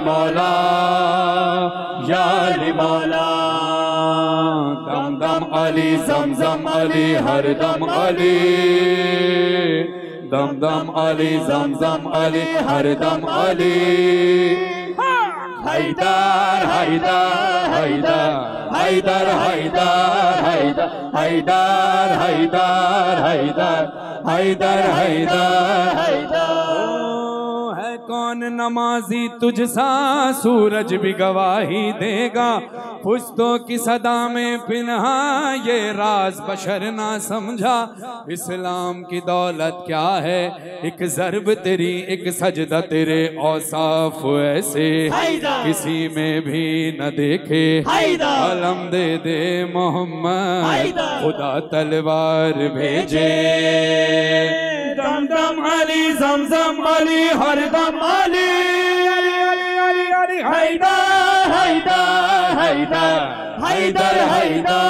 مولا یا علی مولا دم دم علی زمزم علی ہر دم علی دم دم علی زمزم علی ہر دم علی حیدر حیدر حیدر حیدر حیدر حیدر حیدر حیدر حیدر حیدر حیدر حیدر ہے کون نمازی تجھ سا سورج بھی گواہی دے گا؟ پشتوں کی صدا میں پنہا یہ راز بشر نہ سمجھا۔ اسلام کی دولت کیا ہے؟ ایک ضرب تیری، ایک سجدہ تیرے اوصاف ایسے۔ کسی میں بھی نہ دیکھے۔ علم دے دے محمد، خدا تلوار بھیجے۔ دم دم علي زمزم علي هردم علي هيدا هيدا هيدا هيدر هيدا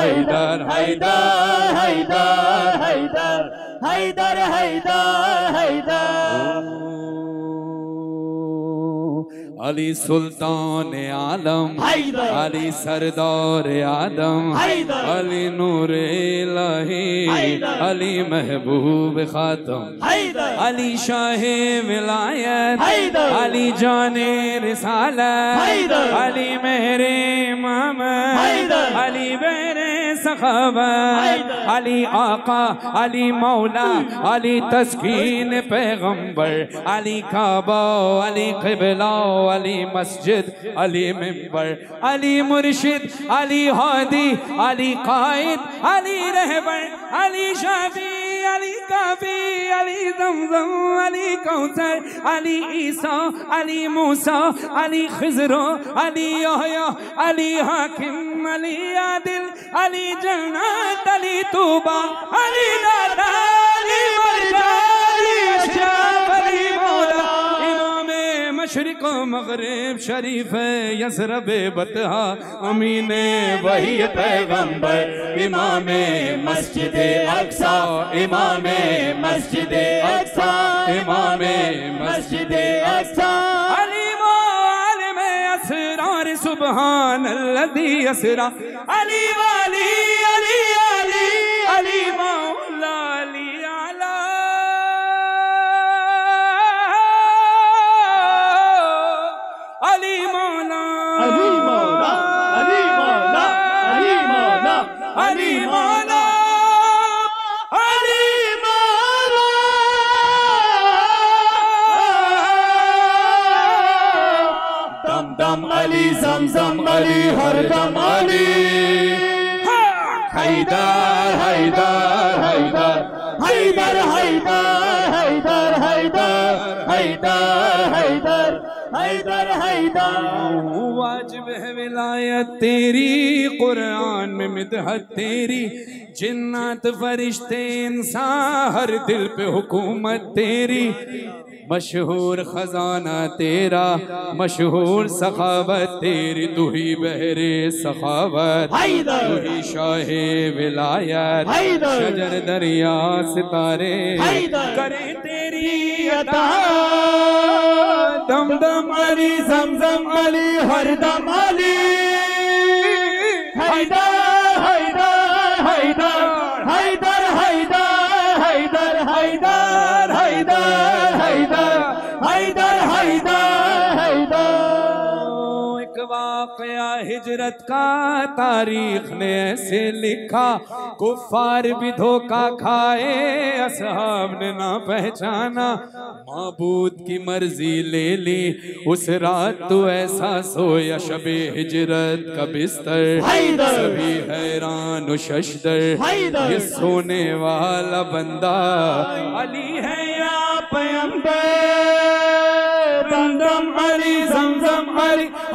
هيدر هيدا هيدا هيدر هيدر علی سلطان عالم علی سردار آدم علی نور الہی علی محبوب خاتم علی شاہ ولایت علی جان رسالت علی مہر امام علی بیر سخاوت علی آقا، علی مولا، علی تسکین پیغمبر، علی کعبہ، علی قبلہ، علی مسجد، علی ممبر علی مرشد، علی ہادی، علی قائد، علی رہبر، علی شافی علی کافی علی زمزم علی کوثر علی عیسیٰ علی موسیٰ علی خضرو علی یحییٰ علی حاکم علی عادل علی جنات علی توبہ علی دادا علی مرجع مشرق و مغرب شریف یسرب بطہا امین وحی پیغمبر، امام مسجد اقصا امام مسجد اقصا امام مسجد اقصا علیم و عالم اسرار، سبحان الذي اسرا۔ علی والی علی علی علی زمزم علی، ہر علی۔ حیدار حیدار حیدار حیدر حیدار حیدر حیدر۔ حیدر حیدر۔ حیدر حیدر۔ واجب ہے ولایت تیری، قرآن میں مدحت تیری۔ جنات، فرشتے، انسان، ہر دل پہ حکومت تیری۔ مشہور خزانہ تیرا مشہور سخاوت تیری تو ہی بہر سخاوت تو ہی شاہ ولایت شجر دریا ستارے کرے تیری عطا۔ دم دم علی زمزم علی ہر دم علی۔ حیدر حیدر حیدر حیدر حیدر حیدر حیدر واقعہ ہجرت کا تاریخ نے ایسے لکھا کفار بھی دھوکہ کھائے اصحاب نے نہ پہچانا معبود کی مرضی لے لی۔ اس رات تو ایسا سویا شب ہجرت کا بستر۔ سبھی حیران و ششدر۔ یہ سونے والا بندہ۔ علی ہے یا پیمبر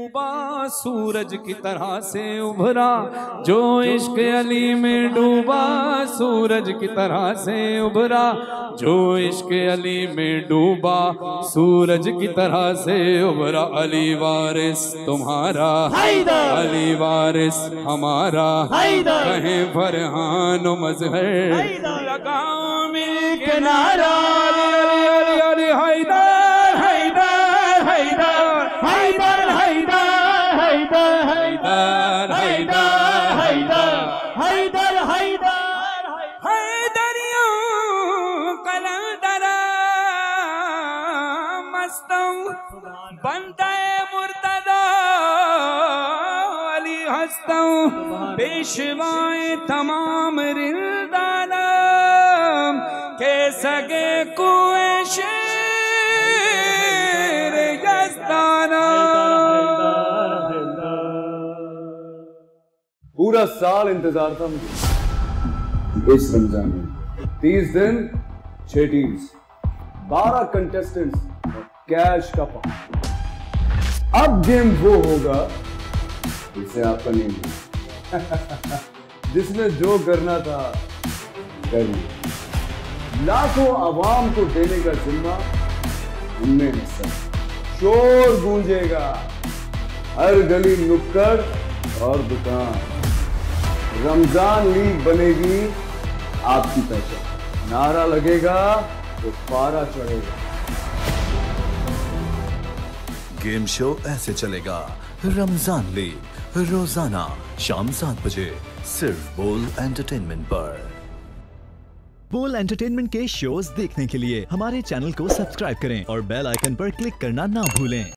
ڈوبا سورج کی طرح سے ابھرا جو عشق علی میں ڈوبا سورج کی طرح سے ابھرا جو عشق علی میں ڈوبا سورج کی طرح سے ابھرا۔ علی وارث تمہارا علی وارث ہمارا۔ کہیں فرحان و مظہر لگاؤ مل کے مستم بندہ مرتدہ علی ہستم پیشوائے تمام رندانم کے سگے کوئے شیر یزدانم پورا سال انتظار تھا مجھے۔ اس رمضان میں تیس دن، چھ ٹیمز، بارہ کنٹیسٹنٹس اور کیش کا پاؤں۔ اب گیم وہ ہوگا جسے آپ کا نہیں جس نے جو کرنا تھا، کر لیا۔ لاکھوں عوام کو دینے کا ذمہ ہم نے حصہ۔ شور گونجے گا ہر گلی نکڑ اور دکان۔ رمضان لیگ بنے گی آپ کی پہچان۔ نعرہ لگے گا تو پارا چڑھے گا۔ گیم شو ایسے چلے گا۔ رمضان لیگ روزانہ شام سات بجے صرف بول انٹرٹینمنٹ پر۔ بول انٹرٹینمنٹ کے شوز دیکھنے کے لیے ہمارے چینل کو سبسکرائب کریں اور بیل آئکن پر کلک کرنا نہ بھولیں۔